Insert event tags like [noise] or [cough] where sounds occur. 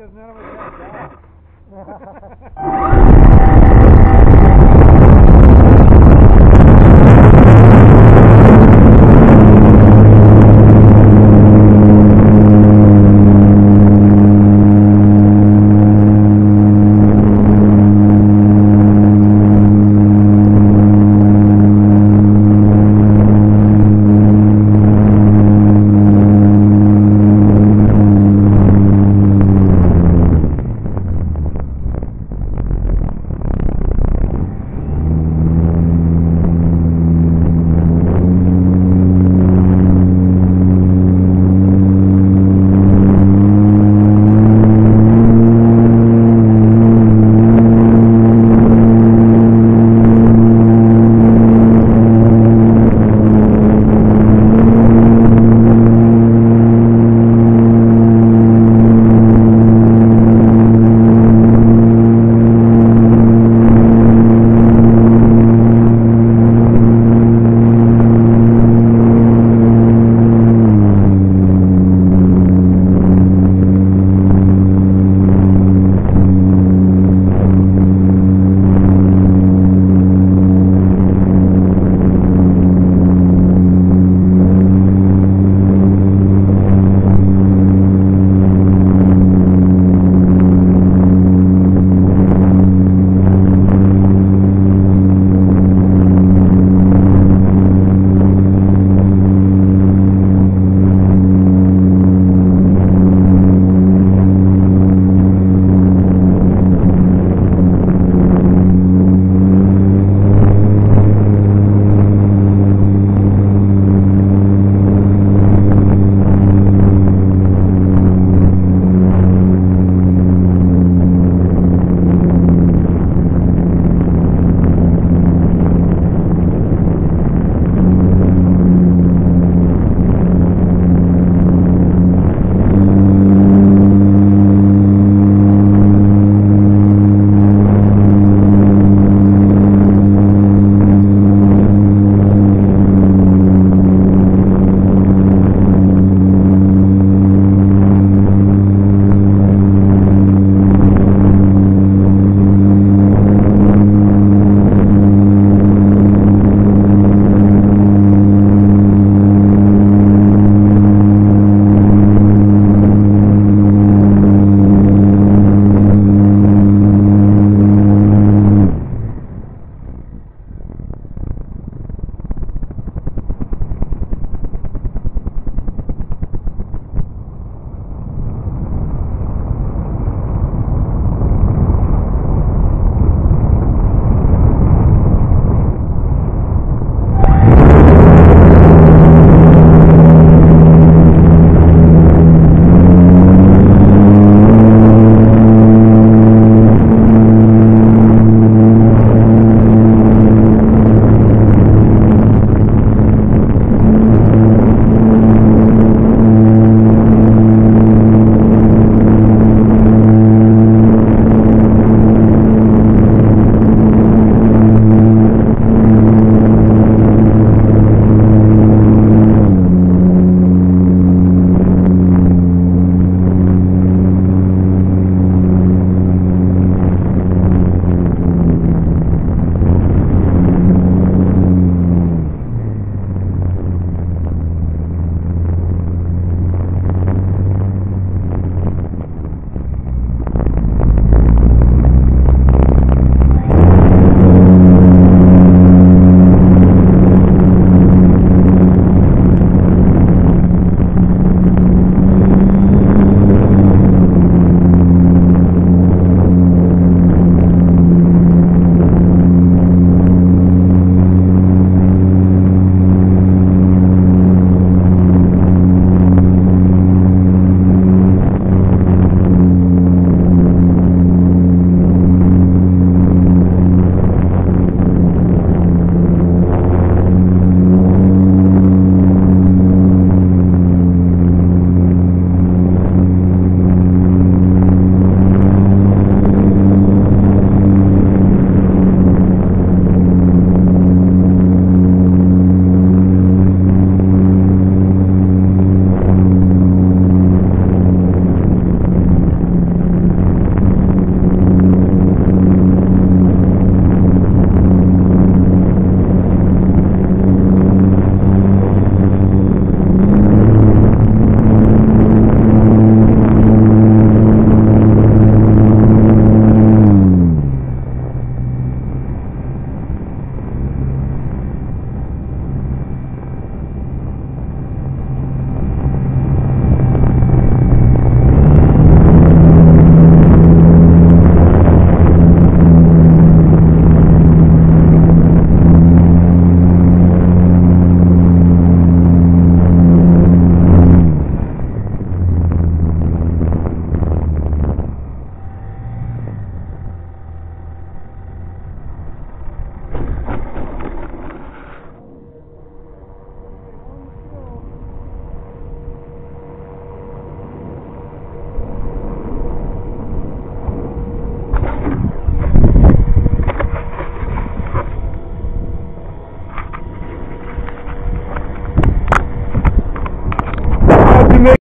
because none of us have jobs. [laughs]